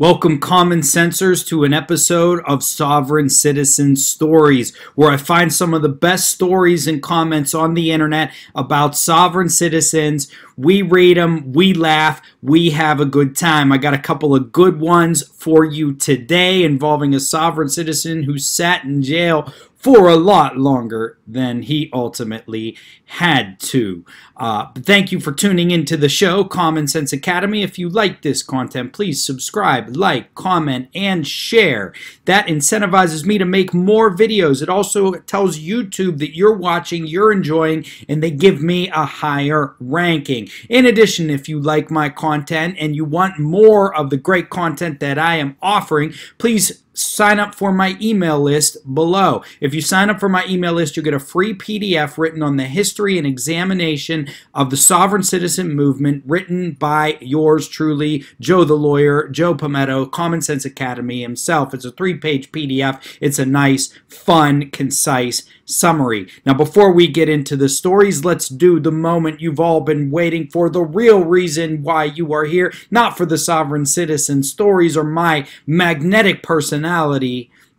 Welcome, common sensors, to an episode of Sovereign Citizen Stories, where I find some of the best stories and comments on the internet about sovereign citizens. We read them, we laugh, we have a good time. I got a couple of good ones for you today involving a sovereign citizen who sat in jail for a lot longer than he ultimately had to. Uh, thank you for tuning into the show, Common Sense Academy. If you like this content, please subscribe, like, comment, and share. That incentivizes me to make more videos. It also tells YouTube that you're watching, you're enjoying, and they give me a higher ranking. In addition, if you like my content and you want more of the great content that I am offering, please sign up for my email list below. If you sign up for my email list, you'll get a free PDF written on the history and examination of the sovereign citizen movement written by yours truly, Joe the lawyer, Joe Pometto, Common Sense Academy himself. It's a three-page PDF. It's a nice, fun, concise summary. Now, before we get into the stories, let's do the moment you've all been waiting for, the real reason why you are here, not for the sovereign citizen stories or my magnetic personality.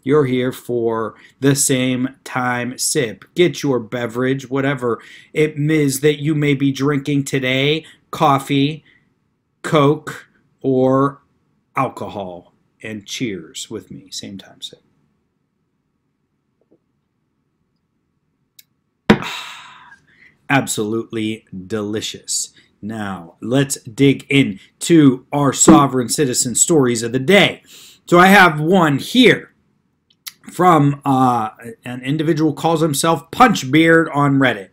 You're here for the same time sip. Get your beverage, whatever it is that you may be drinking today coffee, Coke, or alcohol. And cheers with me, same time sip. absolutely delicious. Now, let's dig into our sovereign citizen stories of the day. So I have one here from uh, an individual calls himself Punchbeard on Reddit.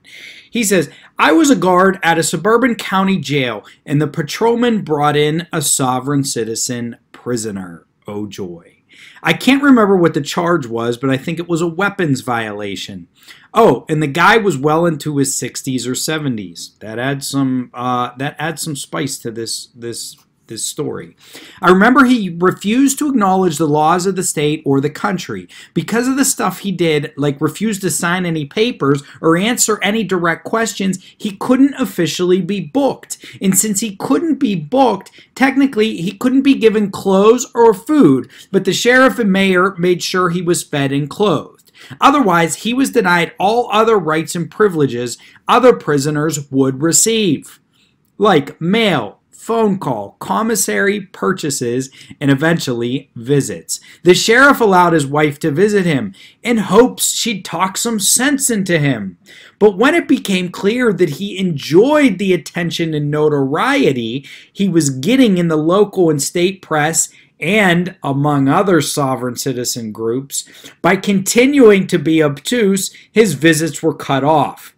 He says, I was a guard at a suburban county jail, and the patrolman brought in a sovereign citizen prisoner. Oh joy. I can't remember what the charge was, but I think it was a weapons violation. Oh, and the guy was well into his 60s or 70s. That adds some uh, that adds some spice to this this this story. I remember he refused to acknowledge the laws of the state or the country. Because of the stuff he did, like refused to sign any papers or answer any direct questions, he couldn't officially be booked. And since he couldn't be booked, technically he couldn't be given clothes or food, but the sheriff and mayor made sure he was fed and clothed. Otherwise, he was denied all other rights and privileges other prisoners would receive, like mail, phone call, commissary purchases, and eventually visits. The sheriff allowed his wife to visit him in hopes she'd talk some sense into him. But when it became clear that he enjoyed the attention and notoriety he was getting in the local and state press, and among other sovereign citizen groups, by continuing to be obtuse, his visits were cut off.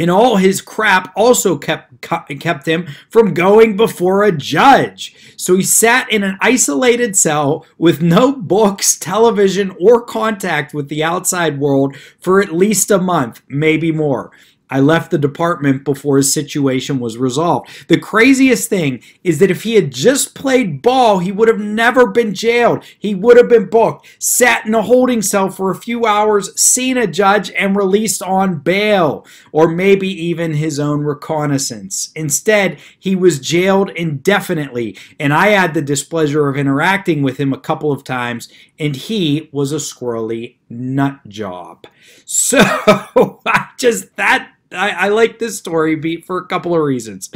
And all his crap also kept kept him from going before a judge. So he sat in an isolated cell with no books, television, or contact with the outside world for at least a month, maybe more. I left the department before his situation was resolved. The craziest thing is that if he had just played ball, he would have never been jailed. He would have been booked, sat in a holding cell for a few hours, seen a judge, and released on bail, or maybe even his own recognizance. Instead, he was jailed indefinitely, and I had the displeasure of interacting with him a couple of times, and he was a squirrely nut job. So I just that I, I, like this story beat for a couple of reasons.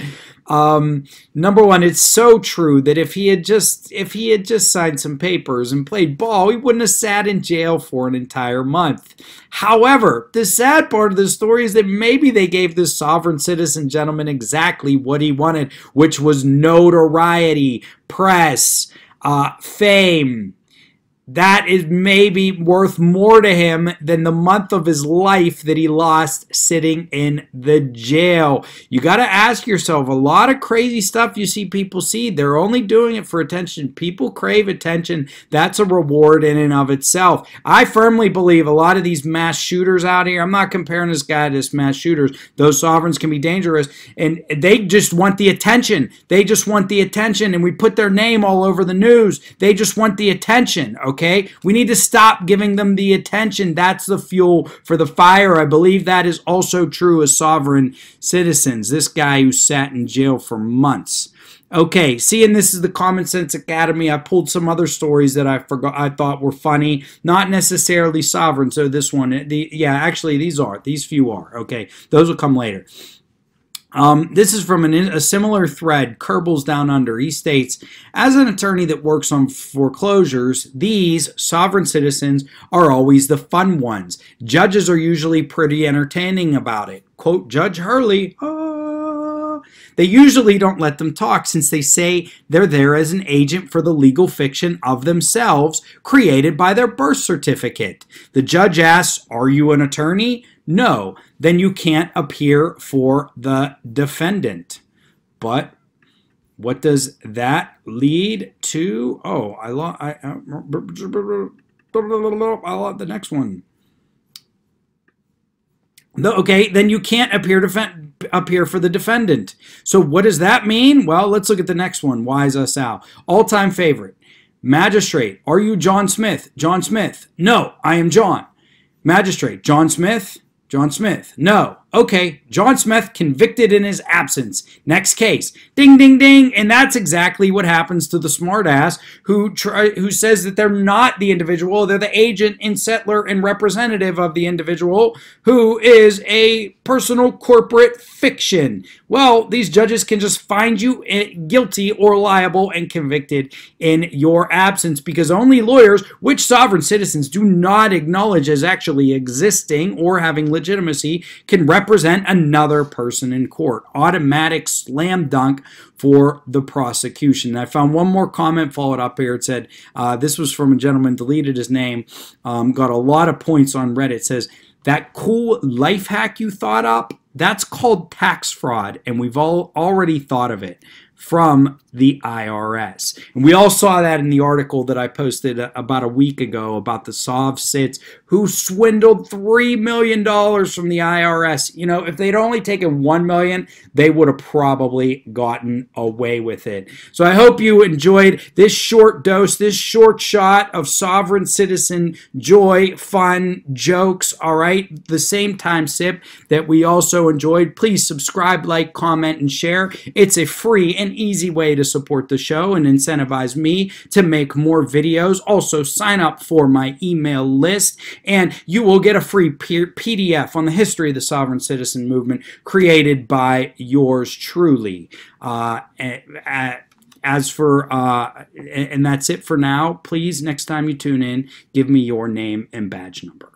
Um, number one, it's so true that if he had just if he had just signed some papers and played ball, he wouldn't have sat in jail for an entire month. However, the sad part of the story is that maybe they gave this sovereign citizen gentleman exactly what he wanted, which was notoriety, press, uh, fame that is maybe worth more to him than the month of his life that he lost sitting in the jail. You got to ask yourself a lot of crazy stuff you see people see. They're only doing it for attention. People crave attention. That's a reward in and of itself. I firmly believe a lot of these mass shooters out here, I'm not comparing this guy to this mass shooters. Those sovereigns can be dangerous and they just want the attention. They just want the attention and we put their name all over the news. They just want the attention. Okay? Okay? We need to stop giving them the attention. That's the fuel for the fire. I believe that is also true as sovereign citizens. This guy who sat in jail for months. Okay, seeing this is the Common Sense Academy, I pulled some other stories that I forgot I thought were funny, not necessarily sovereign. So this one, the yeah, actually these are these few are okay. Those will come later. Um, this is from an, a similar thread, Kerbals Down Under. He states, as an attorney that works on foreclosures, these sovereign citizens are always the fun ones. Judges are usually pretty entertaining about it. Quote, Judge Hurley, ah. They usually don't let them talk since they say they're there as an agent for the legal fiction of themselves created by their birth certificate. The judge asks, Are you an attorney? No, then you can't appear for the defendant. But what does that lead to? Oh, I lost. I, I, the next one. No, okay, then you can't appear defend appear for the defendant. So what does that mean? Well, let's look at the next one. Wise us out. All-time favorite. Magistrate. Are you John Smith? John Smith. No, I am John. Magistrate. John Smith. John Smith. No. Okay, John Smith convicted in his absence. Next case. Ding, ding, ding. And that's exactly what happens to the smartass who try, who says that they're not the individual, they're the agent and settler and representative of the individual who is a personal corporate fiction. Well, these judges can just find you eh, guilty or liable and convicted in your absence because only lawyers, which sovereign citizens do not acknowledge as actually existing or having legitimacy, can represent represent another person in court. Automatic slam dunk for the prosecution. I found one more comment followed up here. It said, uh, this was from a gentleman, deleted his name, um, got a lot of points on Reddit. It says, that cool life hack you thought up, that's called tax fraud, and we've all already thought of it from the IRS. And we all saw that in the article that I posted about a week ago about the Sov Cits who swindled $3 million from the IRS. You know, if they'd only taken 1 million, they would have probably gotten away with it. So I hope you enjoyed this short dose, this short shot of sovereign citizen joy, fun, jokes, all right? The same time sip that we also enjoyed. Please subscribe, like, comment, and share. It's a free and easy way to support the show and incentivize me to make more videos. Also, sign up for my email list and you will get a free PDF on the history of the sovereign citizen movement created by yours truly. Uh, as for, uh, and that's it for now. Please, next time you tune in, give me your name and badge number.